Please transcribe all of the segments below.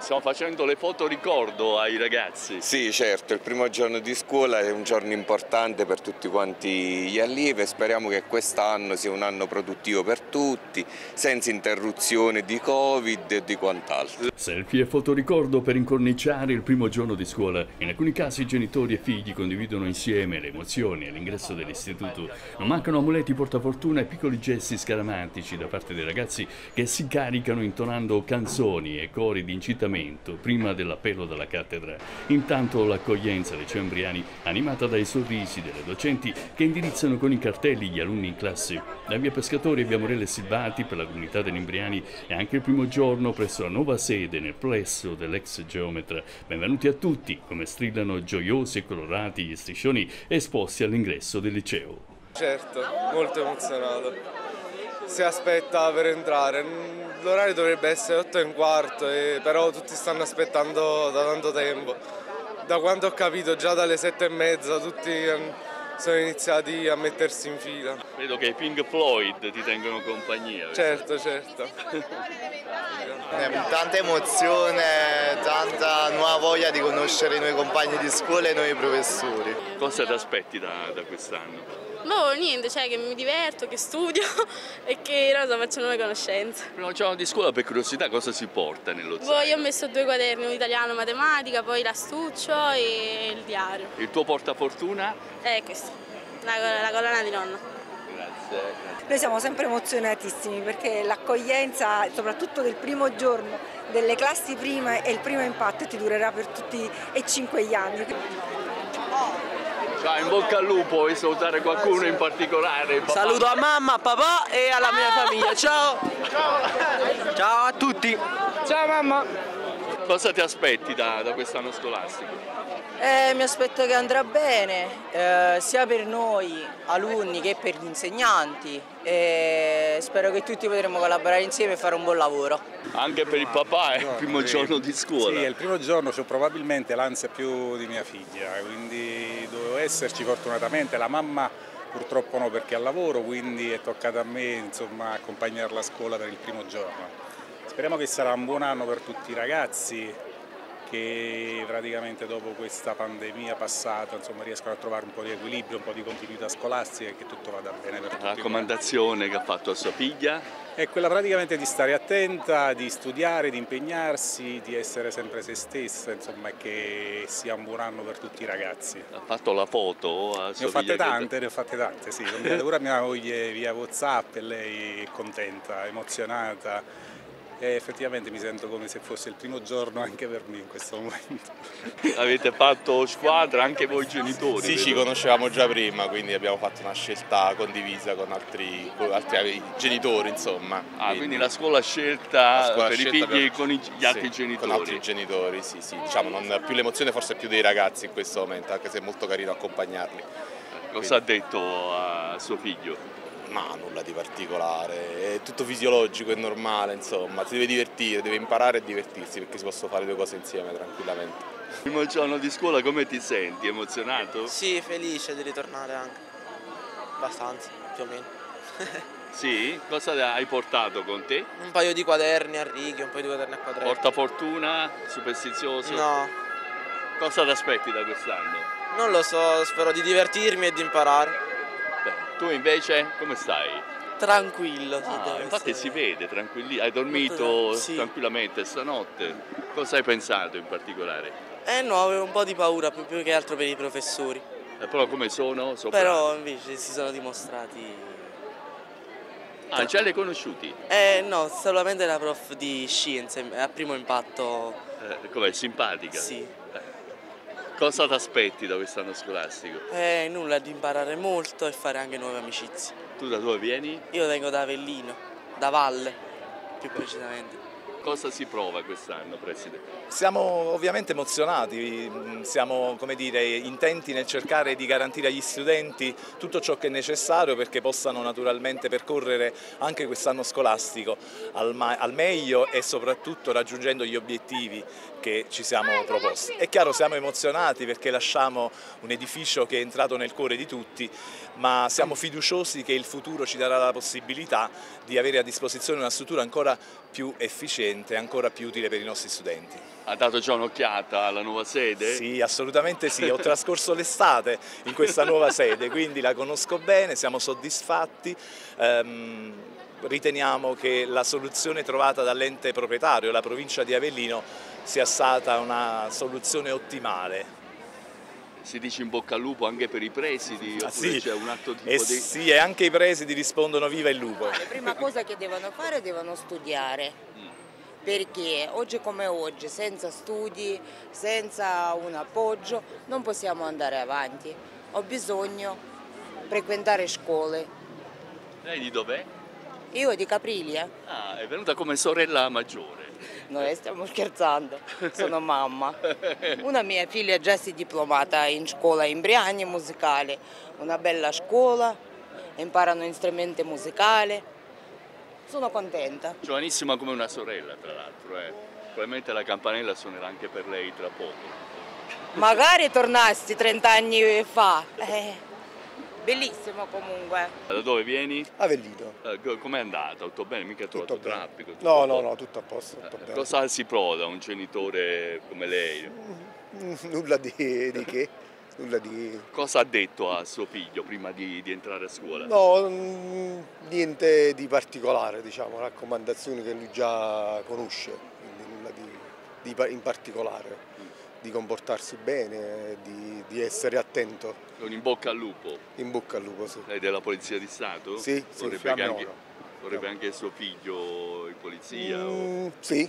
stiamo facendo le foto ricordo ai ragazzi. Sì, certo, il primo giorno di scuola è un giorno importante per tutti quanti gli allievi e speriamo che quest'anno sia un anno produttivo per tutti, senza interruzioni di Covid e di quant'altro. Selfie e fotoricordo per incorniciare il primo giorno di scuola. In alcuni casi genitori e figli condividono insieme le emozioni all'ingresso dell'istituto. Non mancano amuleti portafortuna e piccoli gesti scaramantici da parte dei ragazzi che si caricano intonando canzoni e cori di incitamento prima dell'appello dalla cattedra. Intanto l'accoglienza dei cembriani animata dai sorrisi delle docenti che indirizzano con i cartelli gli alunni in classe. Da via Pescatori abbiamo Rele Silvati per la comunità degli Imbriani e anche il primo giorno presso la nuova sede nel plesso dell'ex geometra. Benvenuti a tutti, come strillano gioiosi e colorati gli striscioni esposti all'ingresso del liceo. Certo, molto emozionato. Si aspetta per entrare. L'orario dovrebbe essere 8 e un quarto, però tutti stanno aspettando da tanto tempo. Da quanto ho capito, già dalle 7 e mezza tutti sono iniziati a mettersi in fila. Vedo che i Pink Floyd ti tengono compagnia. Certo, certo. tanta emozione, tanta nuova voglia di conoscere i nuovi compagni di scuola e i nuovi professori. Cosa ti aspetti da, da quest'anno? No, niente, cioè che mi diverto, che studio e che non so, faccio nuove conoscenze. Primo giorno di scuola, per curiosità, cosa si porta nello zaino? Boh, io ho messo due quaderni, un italiano, matematica, poi l'astuccio e il diario. Il tuo portafortuna? È questo, la, la colonna di nonno. Grazie. Noi siamo sempre emozionatissimi perché l'accoglienza, soprattutto del primo giorno, delle classi prima e il primo impatto ti durerà per tutti e cinque gli anni. Ciao, in bocca al lupo, vuoi salutare qualcuno in particolare? Papà. Saluto a mamma, a papà e alla mia famiglia. Ciao! Ciao! Ciao a tutti! Ciao mamma! Cosa ti aspetti da, da quest'anno scolastico? Eh, mi aspetto che andrà bene, eh, sia per noi alunni che per gli insegnanti e spero che tutti potremo collaborare insieme e fare un buon lavoro. Anche per il papà è il primo giorno di scuola? Sì, è il primo giorno, ho probabilmente l'ansia più di mia figlia, quindi dovevo esserci fortunatamente, la mamma purtroppo no perché è al lavoro, quindi è toccato a me insomma, accompagnarla a scuola per il primo giorno. Speriamo che sarà un buon anno per tutti i ragazzi, che praticamente dopo questa pandemia passata insomma, riescono a trovare un po' di equilibrio, un po' di continuità scolastica e che tutto vada bene per tutti. La raccomandazione che ha fatto a sua figlia? È quella praticamente di stare attenta, di studiare, di impegnarsi, di essere sempre se stessa, insomma, e che sia un buon anno per tutti i ragazzi. Ha fatto la foto a sua Ne ho fatte tante, che... ne ho fatte tante, sì. Ora mia moglie via Whatsapp e lei è contenta, emozionata e effettivamente mi sento come se fosse il primo giorno anche per me in questo momento. Avete fatto squadra anche voi genitori? Sì, ci conoscevamo già prima, quindi abbiamo fatto una scelta condivisa con altri, con altri genitori, insomma. Ah, quindi, quindi la scuola scelta la scuola per scelta i figli per... con gli altri sì, genitori? Con altri genitori, sì, sì. Diciamo, non, più l'emozione forse più dei ragazzi in questo momento, anche se è molto carino accompagnarli. Cosa quindi... ha detto a suo figlio? Ma nulla di particolare, è tutto fisiologico e normale, insomma, si deve divertire, deve imparare a divertirsi perché si possono fare due cose insieme tranquillamente. Il primo giorno di scuola come ti senti? Emozionato? Sì, felice di ritornare anche, abbastanza, più o meno. sì? Cosa hai portato con te? Un paio di quaderni a righe, un paio di quaderni a quadretti. Portafortuna? Superstizioso? No. Cosa ti aspetti da quest'anno? Non lo so, spero di divertirmi e di imparare. Tu invece come stai? Tranquillo. Ah, infatti si vede, tranquilli. Hai dormito sì. tranquillamente stanotte? Cosa hai pensato in particolare? Eh no, avevo un po' di paura più, più che altro per i professori. Eh, però come sono? Sopra... Però invece si sono dimostrati... Ah, già li hai conosciuti? Eh no, solamente la prof di scienze, a primo impatto... Eh, com'è, simpatica? Sì. Cosa ti aspetti da quest'anno scolastico? Eh, nulla, di imparare molto e fare anche nuove amicizie. Tu da dove vieni? Io vengo da Avellino, da Valle, più precisamente. Cosa si prova quest'anno, Presidente? Siamo ovviamente emozionati, siamo dire, intenti nel cercare di garantire agli studenti tutto ciò che è necessario perché possano naturalmente percorrere anche quest'anno scolastico al, al meglio e soprattutto raggiungendo gli obiettivi che ci siamo proposti. È chiaro siamo emozionati perché lasciamo un edificio che è entrato nel cuore di tutti, ma siamo fiduciosi che il futuro ci darà la possibilità di avere a disposizione una struttura ancora più efficiente accogliente, ancora più utile per i nostri studenti. Ha dato già un'occhiata alla nuova sede? Sì, assolutamente sì, ho trascorso l'estate in questa nuova sede, quindi la conosco bene, siamo soddisfatti. Um, riteniamo che la soluzione trovata dall'ente proprietario, la provincia di Avellino, sia stata una soluzione ottimale si dice in bocca al lupo anche per i presidi, ah, sì. c'è un altro tipo eh di... Sì, e anche i presidi rispondono viva il lupo. La prima cosa che devono fare devono studiare, mm. Perché oggi come oggi, senza studi, senza un appoggio, non possiamo andare avanti. Ho bisogno di frequentare scuole. Lei di dov'è? Io di Caprilia. Ah, è venuta come sorella maggiore. Noi stiamo scherzando, sono mamma. Una mia figlia già si è diplomata in scuola in Briani musicale, una bella scuola, imparano strumenti musicali. Sono contenta. Giovanissima come una sorella, tra l'altro. Eh. Probabilmente la campanella suonerà anche per lei tra poco. Magari tornassi 30 anni fa. Eh. Bellissimo comunque. Da dove vieni? Avellino. Eh, Com'è andata? Tutto bene? Mica trovato tutto traffico? Tutto no, no, no, tutto a posto. Tutto eh, cosa si prova un genitore come lei? Mm, nulla di, di che? Nulla di... Cosa ha detto a suo figlio prima di, di entrare a scuola? No, mm, niente di particolare, diciamo, raccomandazioni che lui già conosce, quindi nulla di, di in particolare di comportarsi bene, di, di, essere attento. Un in bocca al lupo? In bocca al lupo, sì. Lei della Polizia di Stato? Sì, sì vorrebbe, anche, vorrebbe anche, suo figlio in polizia? Mm, o... Sì,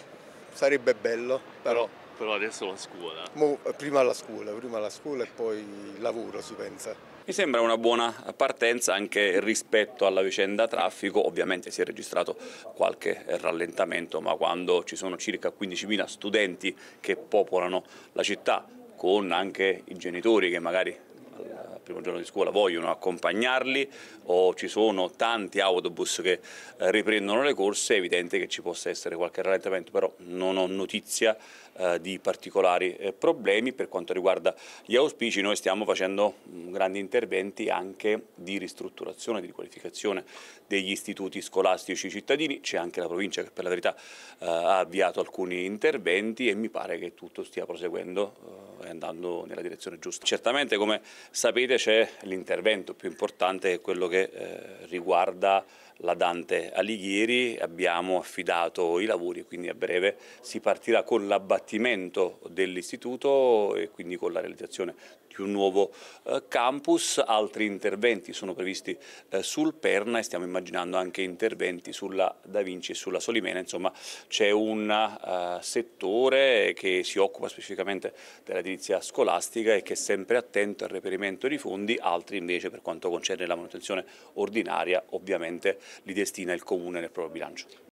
sarebbe bello, però... Però adesso la scuola? Mo, prima la scuola, prima la scuola e poi il lavoro si pensa. Mi sembra una buona partenza anche rispetto alla vicenda traffico, ovviamente si è registrato qualche rallentamento, ma quando ci sono circa 15.000 studenti che popolano la città, con anche i genitori che magari al primo giorno di scuola vogliono accompagnarli o ci sono tanti autobus che eh, riprendono le corse, è evidente che ci possa essere qualche rallentamento, però non ho notizia eh, di particolari eh, problemi. Per quanto riguarda gli auspici noi stiamo facendo mm, grandi interventi anche di ristrutturazione, di riqualificazione degli istituti scolastici cittadini, c'è anche la provincia che per la verità ha avviato alcuni interventi e mi pare che tutto stia proseguendo e andando nella direzione giusta. Certamente come sapete c'è l'intervento più importante che è quello che eh, riguarda la Dante Alighieri, abbiamo affidato i lavori quindi a breve si partirà con l'abbattimento dell'istituto e quindi con la realizzazione di un nuovo eh, campus, altri interventi sono previsti eh, sul Perna e stiamo immaginando anche interventi sulla Da Vinci e sulla Solimena, insomma c'è un uh, settore che si occupa specificamente dell'edilizia scolastica e che è sempre attento al reperimento di fondi, altri invece per quanto concerne la manutenzione ordinaria ovviamente li destina il Comune nel proprio bilancio.